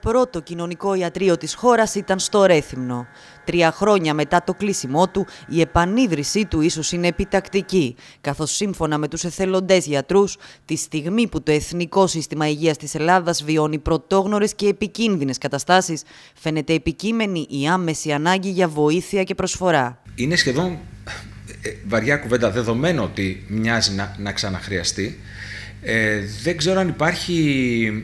πρώτο κοινωνικό ιατρείο της χώρας ήταν στο Ρέθυμνο. Τρία χρόνια μετά το κλείσιμό του, η επανίδρυσή του ίσως είναι επιτακτική, καθώς σύμφωνα με τους εθελοντές γιατρούς, τη στιγμή που το Εθνικό Σύστημα Υγείας της Ελλάδας βιώνει πρωτόγνωρες και επικίνδυνες καταστάσεις, φαίνεται επικείμενη η άμεση ανάγκη για βοήθεια και προσφορά. Είναι σχεδόν ε, βαριά κουβέντα δεδομένο ότι μοιάζει να, να ξαναχρειαστεί. Ε, δεν ξέρω αν υπάρχει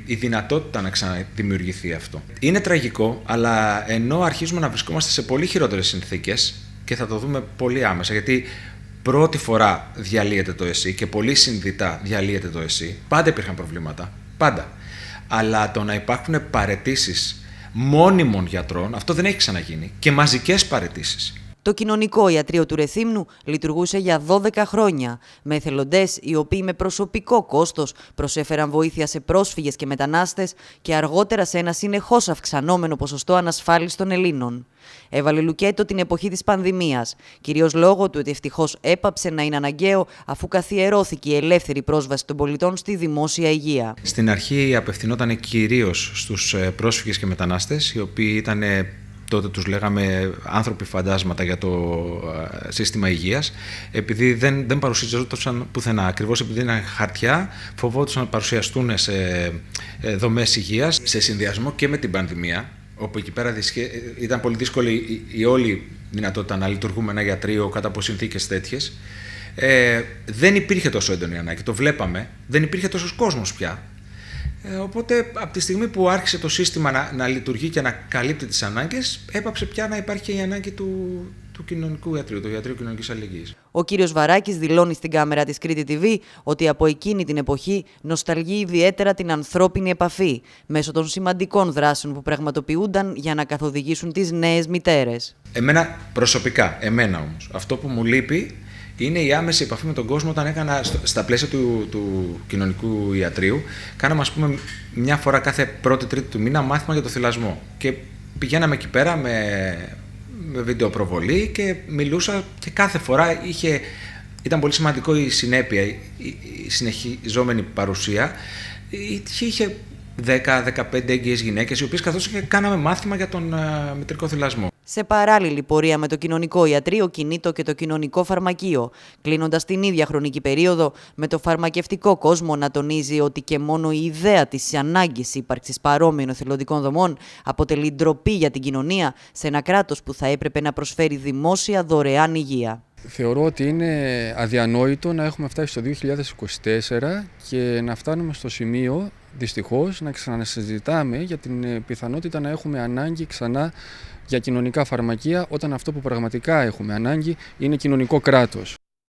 η δυνατότητα να ξαναδημιουργηθεί αυτό. Είναι τραγικό, αλλά ενώ αρχίζουμε να βρισκόμαστε σε πολύ χειρότερες συνθήκες και θα το δούμε πολύ άμεσα, γιατί πρώτη φορά διαλύεται το ΕΣΥ και πολύ συνδυτά διαλύεται το ΕΣΥ. Πάντα υπήρχαν προβλήματα. Πάντα. Αλλά το να υπάρχουν παρετήσεις μόνιμων γιατρών, αυτό δεν έχει ξαναγίνει. Και μαζικές παρετήσεις. Το κοινωνικό ιατρείο του Ρεθύμνου λειτουργούσε για 12 χρόνια, με εθελοντές οι οποίοι με προσωπικό κόστος προσέφεραν βοήθεια σε πρόσφυγες και μετανάστες και αργότερα σε ένα συνεχώς αυξανόμενο ποσοστό ανασφάλιστων Ελλήνων. Έβαλε λουκέτο την εποχή της πανδημίας, κυρίως λόγω του ότι ευτυχώς έπαψε να είναι αναγκαίο αφού καθιερώθηκε η ελεύθερη πρόσβαση των πολιτών στη δημόσια υγεία. Στην αρχή απευθυνόταν κυρίως στους ε, πρόσφυγες και μετανάστες, οι οποίοι ήταν τότε τους λέγαμε άνθρωποι φαντάσματα για το ε, σύστημα υγείας, επειδή δεν, δεν παρουσιαζόταν πουθενά. Ακριβώς επειδή είναι χαρτιά, φοβόντουσαν να παρουσιαστούν σε ε, δομές υγείας, σε συνδυασμό και με την πανδημία, όπου εκεί πέρα ήταν πολύ δύσκολη η όλη δυνατότητα να λειτουργούμε ένα γιατρείο κατά από συνθήκες τέτοιες. Ε, δεν υπήρχε τόσο έντονη ανάγκη, το βλέπαμε, δεν υπήρχε τόσος κόσμος πια. Ε, οπότε από τη στιγμή που άρχισε το σύστημα να, να λειτουργεί και να καλύπτει τις ανάγκες, έπαψε πια να υπάρχει η ανάγκη του, του κοινωνικού ιατρίου, του ιατρίου κοινωνικής αλληλεγγύης. Ο κύριος Βαράκης δηλώνει στην κάμερα της Κρήτη TV ότι από εκείνη την εποχή νοσταλγεί ιδιαίτερα την ανθρώπινη επαφή μέσω των σημαντικών δράσεων που πραγματοποιούνταν για να καθοδηγήσουν τις νέες μητέρες. Εμένα προσωπικά, εμένα όμως, αυτό που μου λείπει είναι η άμεση επαφή με τον κόσμο όταν έκανα στα πλαίσια του, του κοινωνικού ιατρίου. Κάναμε, ας πούμε, μια φορά κάθε πρώτη-τρίτη του μήνα μάθημα για το θυλασμό. Και πηγαίναμε εκεί πέρα με, με βιντεοπροβολή και μιλούσα και κάθε φορά είχε, ήταν πολύ σημαντικό η συνέπεια, η, η συνεχιζόμενη παρουσία. Είχε 10-15 έγκυες γυναίκες, οι οποίες καθώς και κάναμε μάθημα για τον uh, μητρικό θυλασμό. Σε παράλληλη πορεία με το κοινωνικό ιατρείο κινήτο και το κοινωνικό φαρμακείο, κλείνοντας την ίδια χρονική περίοδο με το φαρμακευτικό κόσμο να τονίζει ότι και μόνο η ιδέα της ανάγκης ύπαρξης παρόμοιων εθελοντικών δομών αποτελεί ντροπή για την κοινωνία σε ένα κράτος που θα έπρεπε να προσφέρει δημόσια δωρεάν υγεία. Θεωρώ ότι είναι αδιανόητο να έχουμε φτάσει στο 2024 και να φτάνουμε στο σημείο, δυστυχώς, να ξανασυζητάμε για την πιθανότητα να έχουμε ανάγκη ξανά για κοινωνικά φαρμακεία όταν αυτό που πραγματικά έχουμε ανάγκη είναι κοινωνικό κράτος.